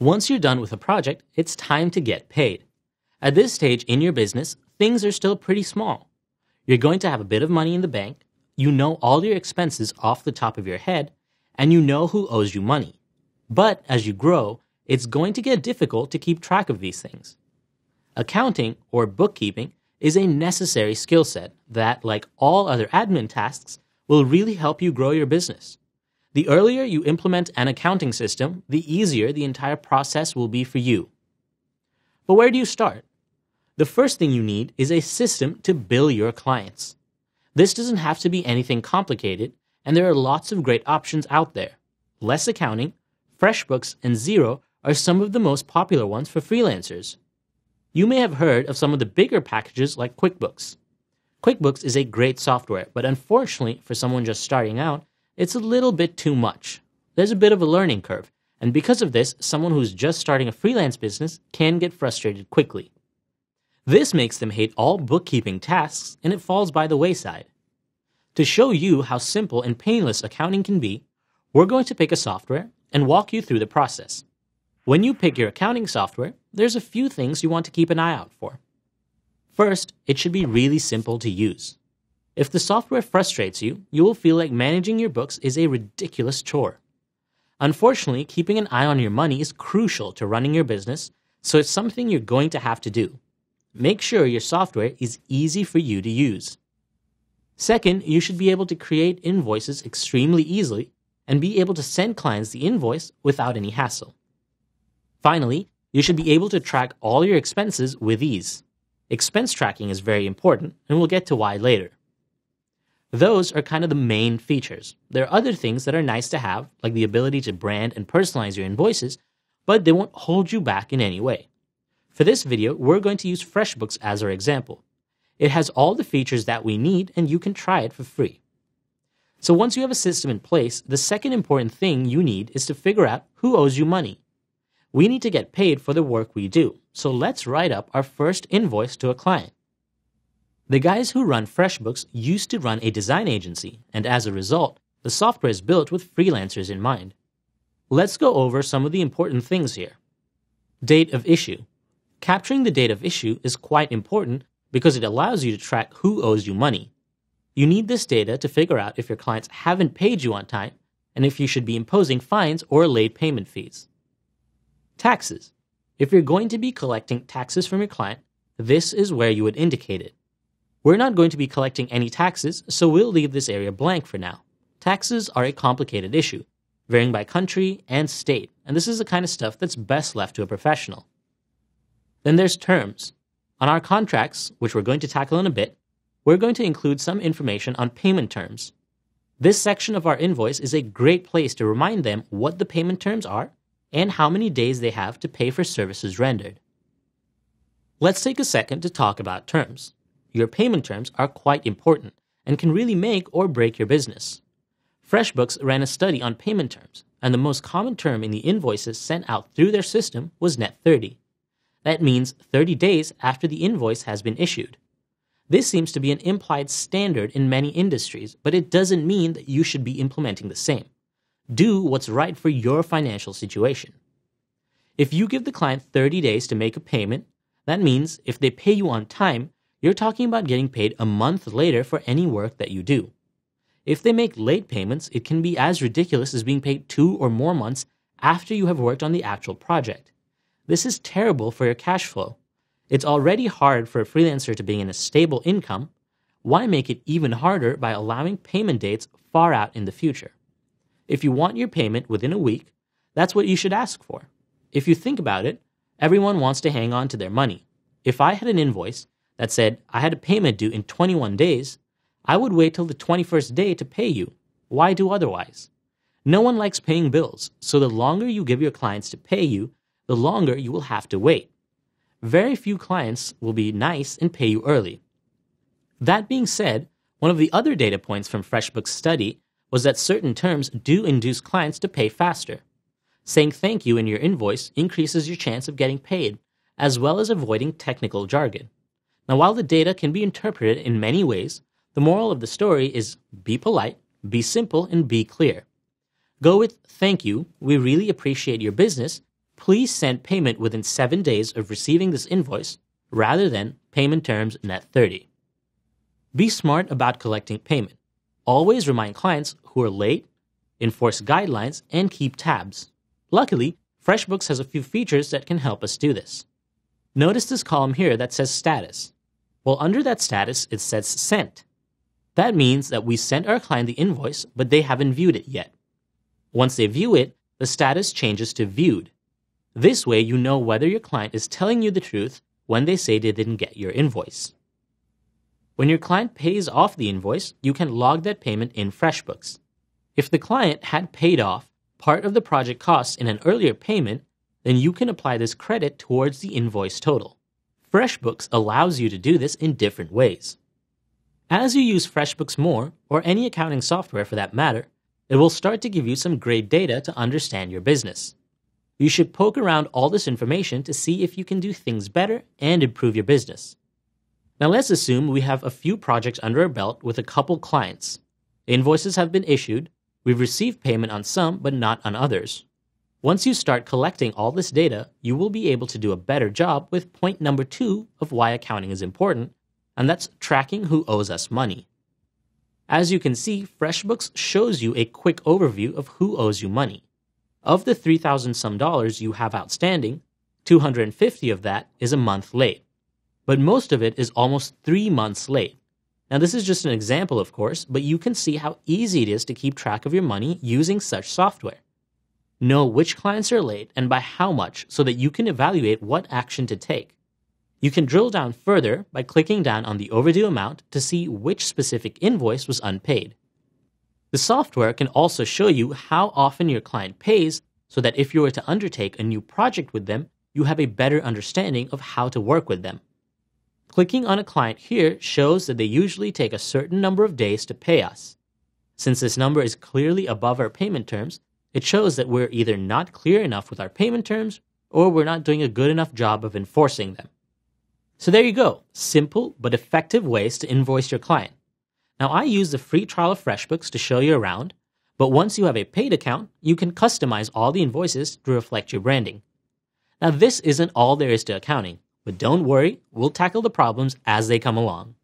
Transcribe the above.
Once you're done with a project, it's time to get paid. At this stage in your business, things are still pretty small. You're going to have a bit of money in the bank, you know all your expenses off the top of your head, and you know who owes you money. But as you grow, it's going to get difficult to keep track of these things. Accounting, or bookkeeping, is a necessary skill set that, like all other admin tasks, will really help you grow your business. The earlier you implement an accounting system, the easier the entire process will be for you. But where do you start? The first thing you need is a system to bill your clients. This doesn't have to be anything complicated, and there are lots of great options out there. Less Accounting, FreshBooks, and Xero are some of the most popular ones for freelancers. You may have heard of some of the bigger packages like QuickBooks. QuickBooks is a great software, but unfortunately, for someone just starting out, it's a little bit too much. There's a bit of a learning curve, and because of this, someone who's just starting a freelance business can get frustrated quickly. This makes them hate all bookkeeping tasks and it falls by the wayside. To show you how simple and painless accounting can be, we're going to pick a software and walk you through the process. When you pick your accounting software, there's a few things you want to keep an eye out for. First, it should be really simple to use. If the software frustrates you, you will feel like managing your books is a ridiculous chore. Unfortunately, keeping an eye on your money is crucial to running your business, so it's something you're going to have to do. Make sure your software is easy for you to use. Second, you should be able to create invoices extremely easily and be able to send clients the invoice without any hassle. Finally, you should be able to track all your expenses with ease. Expense tracking is very important, and we'll get to why later. Those are kind of the main features. There are other things that are nice to have, like the ability to brand and personalize your invoices, but they won't hold you back in any way. For this video, we're going to use FreshBooks as our example. It has all the features that we need, and you can try it for free. So once you have a system in place, the second important thing you need is to figure out who owes you money. We need to get paid for the work we do, so let's write up our first invoice to a client. The guys who run FreshBooks used to run a design agency, and as a result, the software is built with freelancers in mind. Let's go over some of the important things here. Date of issue. Capturing the date of issue is quite important because it allows you to track who owes you money. You need this data to figure out if your clients haven't paid you on time and if you should be imposing fines or late payment fees. Taxes. If you're going to be collecting taxes from your client, this is where you would indicate it. We're not going to be collecting any taxes, so we'll leave this area blank for now. Taxes are a complicated issue, varying by country and state, and this is the kind of stuff that's best left to a professional. Then there's terms. On our contracts, which we're going to tackle in a bit, we're going to include some information on payment terms. This section of our invoice is a great place to remind them what the payment terms are and how many days they have to pay for services rendered. Let's take a second to talk about terms your payment terms are quite important and can really make or break your business. FreshBooks ran a study on payment terms, and the most common term in the invoices sent out through their system was net 30. That means 30 days after the invoice has been issued. This seems to be an implied standard in many industries, but it doesn't mean that you should be implementing the same. Do what's right for your financial situation. If you give the client 30 days to make a payment, that means if they pay you on time, you're talking about getting paid a month later for any work that you do. If they make late payments, it can be as ridiculous as being paid two or more months after you have worked on the actual project. This is terrible for your cash flow. It's already hard for a freelancer to bring in a stable income. Why make it even harder by allowing payment dates far out in the future? If you want your payment within a week, that's what you should ask for. If you think about it, everyone wants to hang on to their money. If I had an invoice that said I had a payment due in 21 days, I would wait till the 21st day to pay you. Why do otherwise? No one likes paying bills, so the longer you give your clients to pay you, the longer you will have to wait. Very few clients will be nice and pay you early. That being said, one of the other data points from FreshBooks' study was that certain terms do induce clients to pay faster. Saying thank you in your invoice increases your chance of getting paid, as well as avoiding technical jargon. Now, while the data can be interpreted in many ways, the moral of the story is be polite, be simple, and be clear. Go with thank you, we really appreciate your business. please send payment within seven days of receiving this invoice rather than payment terms net 30. Be smart about collecting payment. Always remind clients who are late, enforce guidelines, and keep tabs. Luckily, FreshBooks has a few features that can help us do this. Notice this column here that says status. Well, under that status, it says sent. That means that we sent our client the invoice, but they haven't viewed it yet. Once they view it, the status changes to viewed. This way, you know whether your client is telling you the truth when they say they didn't get your invoice. When your client pays off the invoice, you can log that payment in FreshBooks. If the client had paid off part of the project costs in an earlier payment, then you can apply this credit towards the invoice total. FreshBooks allows you to do this in different ways. As you use FreshBooks more, or any accounting software for that matter, it will start to give you some great data to understand your business. You should poke around all this information to see if you can do things better and improve your business. Now let's assume we have a few projects under our belt with a couple clients. Invoices have been issued, we've received payment on some but not on others. Once you start collecting all this data, you will be able to do a better job with point number two of why accounting is important, and that's tracking who owes us money. As you can see, FreshBooks shows you a quick overview of who owes you money. Of the 3000 some dollars you have outstanding, 250 of that is a month late. But most of it is almost three months late. Now, this is just an example, of course, but you can see how easy it is to keep track of your money using such software. Know which clients are late and by how much so that you can evaluate what action to take. You can drill down further by clicking down on the overdue amount to see which specific invoice was unpaid. The software can also show you how often your client pays so that if you were to undertake a new project with them, you have a better understanding of how to work with them. Clicking on a client here shows that they usually take a certain number of days to pay us. Since this number is clearly above our payment terms, it shows that we're either not clear enough with our payment terms or we're not doing a good enough job of enforcing them. So there you go, simple but effective ways to invoice your client. Now, I use the free trial of FreshBooks to show you around, but once you have a paid account, you can customize all the invoices to reflect your branding. Now, this isn't all there is to accounting, but don't worry, we'll tackle the problems as they come along.